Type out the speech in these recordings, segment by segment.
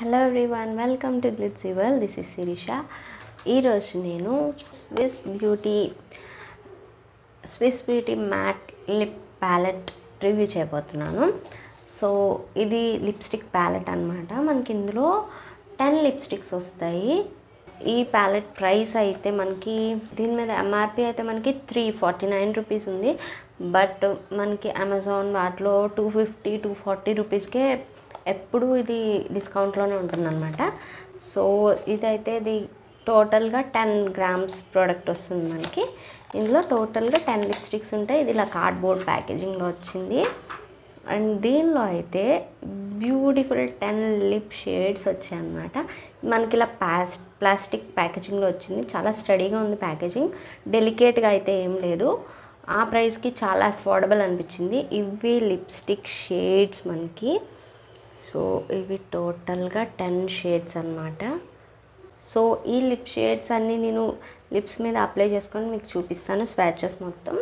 Hello everyone welcome to Glitz Eval this is Sirisha ఈరోజు నేను Swiss Beauty Swiss Beauty matte lip palette review చేయబోతున్నాను. So ఇది lipstick palette అనమాట మనకి ఇందులో టెన్ లిప్స్టిక్స్ వస్తాయి. ఈ ప్యాలెట్ ప్రైస్ అయితే మనకి దీని మీద ఎంఆర్పి అయితే మనకి త్రీ ఫార్టీ నైన్ రూపీస్ ఉంది. బట్ మనకి అమెజాన్ వాటిలో టూ ఫిఫ్టీ టూ ఫార్టీ రూపీస్కే ఎప్పుడూ ఇది డిస్కౌంట్లోనే ఉంటుందన్నమాట. సో ఇదైతే ఇది టోటల్గా టెన్ గ్రామ్స్ ప్రోడక్ట్ వస్తుంది మనకి. ఇందులో టోటల్గా టెన్ లిప్స్టిక్స్ ఉంటాయి. ఇది ఇలా కార్డ్బోర్డ్ ప్యాకేజింగ్లో వచ్చింది. అండ్ దీనిలో అయితే బ్యూటిఫుల్ టెన్ లిప్ షేడ్స్ వచ్చాయి అన్నమాట మనకి ఇలా ప్లాస్ ప్లాస్టిక్ ప్యాకేజింగ్లో వచ్చింది. చాలా స్టడీగా ఉంది ప్యాకేజింగ్. డెలికేట్గా అయితే ఏం లేదు. ఆ ప్రైస్కి చాలా అఫోర్డబుల్ అనిపించింది. ఇవి లిప్స్టిక్ షేడ్స్ మనకి. సో ఇవి టోటల్గా టెన్ షేడ్స్ అనమాట సో ఈ లిప్ షేడ్స్ అన్నీ నేను లిప్స్ మీద అప్లై చేసుకొని మీకు చూపిస్తాను స్వాచెస్ మొత్తం.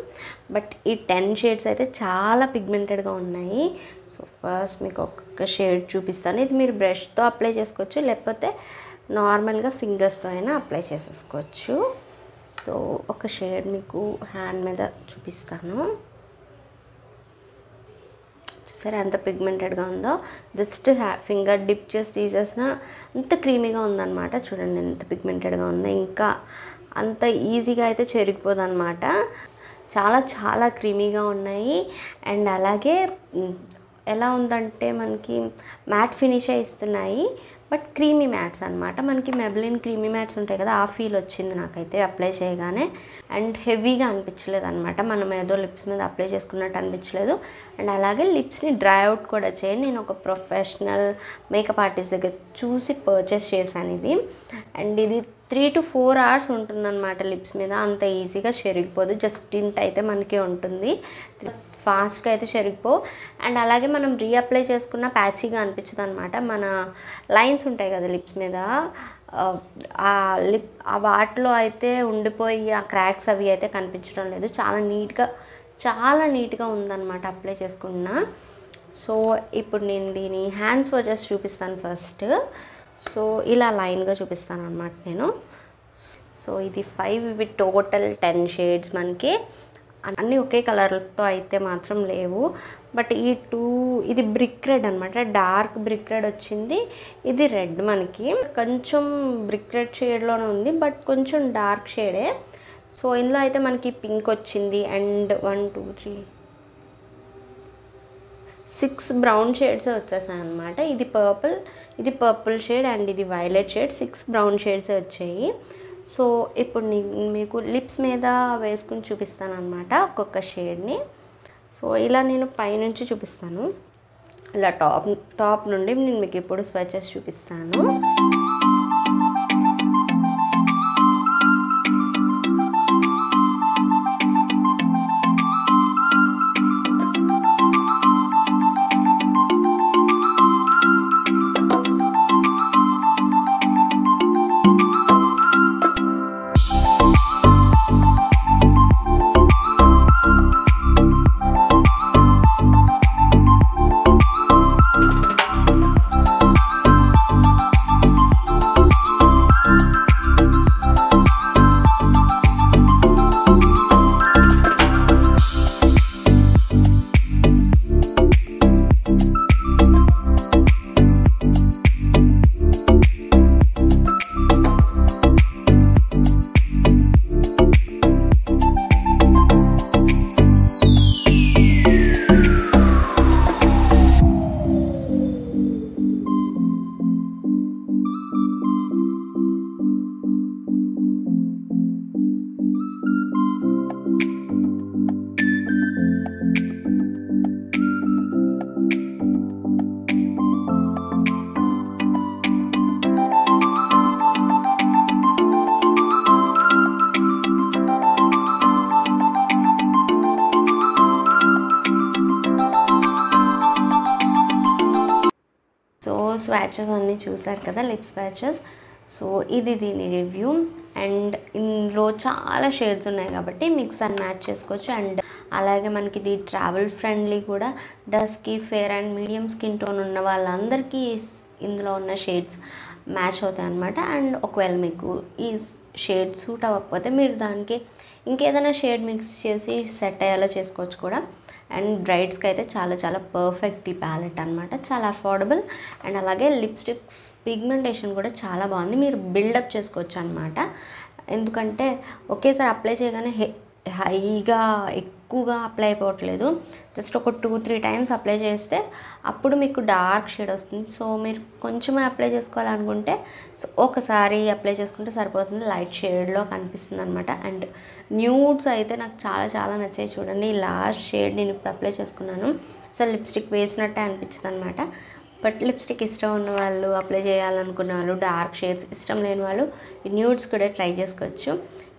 బట్ ఈ టెన్ షేడ్స్ అయితే చాలా పిగ్మెంటెడ్గా ఉన్నాయి. సో ఫస్ట్ మీకు ఒక్కొక్క షేడ్ చూపిస్తాను. ఇది మీరు బ్రష్తో అప్లై చేసుకోవచ్చు లేకపోతే నార్మల్గా ఫింగర్స్తో అయినా అప్లై చేసేసుకోవచ్చు. సో ఒక షేడ్ మీకు హ్యాండ్ మీద చూపిస్తాను. సరే ఎంత పిగ్మెంటెడ్గా ఉందో జస్ట్ హ్యా ఫింగర్ డిప్ చేసి తీసేసిన అంత క్రీమీగా ఉందన్నమాట. చూడండి ఎంత పిగ్మెంటెడ్గా ఉందో ఇంకా అంత ఈజీగా అయితే చెరిగిపోదన్నమాట. చాలా చాలా క్రీమీగా ఉన్నాయి. అండ్ అలాగే ఎలా ఉందంటే మనకి మ్యాట్ ఫినిషే ఇస్తున్నాయి. బట్ క్రీమీ మ్యాట్స్ అనమాట మనకి మెబ్లిన్ క్రీమీ మ్యాట్స్ ఉంటాయి కదా ఆ ఫీల్ వచ్చింది నాకైతే అప్లై చేయగానే. అండ్ హెవీగా అనిపించలేదు అనమాట మనం ఏదో లిప్స్ మీద అప్లై చేసుకున్నట్టు అనిపించలేదు. అండ్ అలాగే లిప్స్ని డ్రై అవుట్ కూడా చేయండి. నేను ఒక ప్రొఫెషనల్ మేకప్ ఆర్టిస్ట్ దగ్గర చూసి పర్చేస్ చేశాను ఇది. అండ్ ఇది త్రీ టు ఫోర్ అవర్స్ ఉంటుందన్నమాట లిప్స్ మీద. అంత ఈజీగా చెరిగిపోదు. జస్ట్ టింట్ అయితే మనకి ఉంటుంది. ఫాస్ట్గా అయితే చెరిగిపో. అండ్ అలాగే మనం రీఅప్లై చేసుకున్న ప్యాచీగా అనిపించదు అనమాట మన లైన్స్ ఉంటాయి కదా లిప్స్ మీద. ఆ, లిప్ ఆ వాటిలో అయితే ఉండిపోయి ఆ క్రాక్స్ అవి అయితే కనిపించడం లేదు. చాలా నీట్గా చాలా నీట్గా ఉందన్నమాట అప్లై చేసుకున్న. సో ఇప్పుడు నేను దీని హ్యాండ్స్ వచ్చేసి చూపిస్తాను ఫస్ట్. సో ఇలా లైన్గా చూపిస్తాను అనమాట నేను. సో ఇది ఫైవ్ ఇవి టోటల్ టెన్ షేడ్స్ మనకి. అన్నీ ఒకే కలర్తో అయితే మాత్రం లేవు. బట్ ఈ టూ ఇది బ్రిక్ రెడ్ అనమాట డార్క్ బ్రిక్ రెడ్ వచ్చింది. ఇది రెడ్ మనకి. కొంచెం బ్రిక్ రెడ్ షేడ్లోనే ఉంది. బట్ కొంచెం డార్క్ షేడే సో ఇందులో అయితే మనకి పింక్ వచ్చింది. And one two three six brown shades వచ్చేసాయి అనమాట ఇది పర్పుల్ ఇది పర్పుల్ షేడ్ అండ్ ఇది violet shade. Six brown shades వచ్చాయి. సో ఇప్పుడు మీకు లిప్స్ మీద వేసుకుని చూపిస్తాను అనమాట ఒక్కొక్క షేడ్ని. సో ఇలా నేను పైనుంచి చూపిస్తాను. ఇలా టాప్ టాప్ నుండి నేను మీకు ఇప్పుడు స్వచెస్ చూపిస్తాను. స్వాచెస్ అన్నీ చూసారు కదా లిప్ స్వాచెస్ సో ఇది దీని రివ్యూ అండ్ ఇందులో చాలా షేడ్స్ ఉన్నాయి కాబట్టి మిక్స్ అండ్ మ్యాచ్ చేసుకోవచ్చు. అండ్ అలాగే మనకి ఇది ట్రావెల్ ఫ్రెండ్లీ కూడా. Dusky fair and medium skin tone ఉన్న వాళ్ళందరికీ ఇందులో ఉన్న షేడ్స్ మ్యాచ్ అవుతాయి అనమాట అండ్ ఒకవేళ మీకు ఈ షేడ్ సూట్ అవ్వకపోతే మీరు దానికి ఇంకేదైనా షేడ్ మిక్స్ చేసి సెట్ అయ్యేలా చేసుకోవచ్చు కూడా. అండ్ బ్రైడ్స్కి అయితే చాలా చాలా పర్ఫెక్ట్ ఈ ప్యాలెట్ అనమాట చాలా అఫోర్డబుల్ అండ్ అలాగే లిప్స్టిక్స్ పిగ్మెంటేషన్ కూడా చాలా బాగుంది. మీరు బిల్డప్ చేసుకోవచ్చు అనమాట ఎందుకంటే ఒకేసారి అప్లై చేయగానే హె హైగా ఎక్కువగా అప్లై అయిపోవట్లేదు జస్ట్ ఒక టూ త్రీ టైమ్స్ అప్లై చేస్తే అప్పుడు మీకు డార్క్ షేడ్ వస్తుంది. సో మీరు కొంచెమే అప్లై చేసుకోవాలనుకుంటే సో ఒకసారి అప్లై చేసుకుంటే సరిపోతుంది. లైట్ షేడ్లో కనిపిస్తుంది అనమాట అండ్ న్యూడ్స్ అయితే నాకు చాలా చాలా నచ్చాయి చూడండి. లాస్ట్ షేడ్ నేను ఇప్పుడు అప్లై చేసుకున్నాను. సో లిప్స్టిక్ వేసినట్టే అనిపించింది అనమాట బట్ లిప్స్టిక్ ఇష్టం ఉన్న వాళ్ళు అప్లై చేయాలనుకున్న వాళ్ళు డార్క్ షేడ్స్ ఇష్టం లేని వాళ్ళు ఈ న్యూడ్స్ కూడా ట్రై చేసుకోవచ్చు.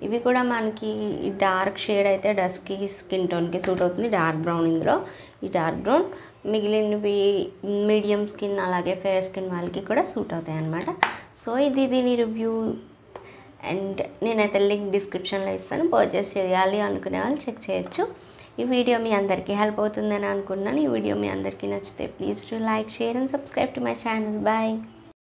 ఇవి కూడా మనకి ఈ డార్క్ షేడ్ అయితే డస్కి స్కిన్ టోన్కి సూట్ అవుతుంది డార్క్ బ్రౌన్ ఇందులో. ఈ డార్క్ బ్రౌన్ మిగిలినవి మీడియం స్కిన్ అలాగే ఫేర్ స్కిన్ వాళ్ళకి కూడా సూట్ అవుతాయి అన్నమాట సో ఇది దీని రివ్యూ. అండ్ నేనైతే లింక్ డిస్క్రిప్షన్లో ఇస్తాను పర్చేస్ చేయాలి అనుకునే వాళ్ళు చెక్ చేయొచ్చు. ఈ వీడియో మీ అందరికీ హెల్ప్ అవుతుందని అనుకున్నాను ఈ వీడియో మీ అందరికీ నచ్చితే please to like share and subscribe to my channel. Bye.